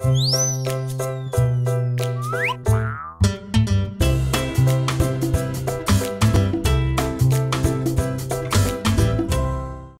Música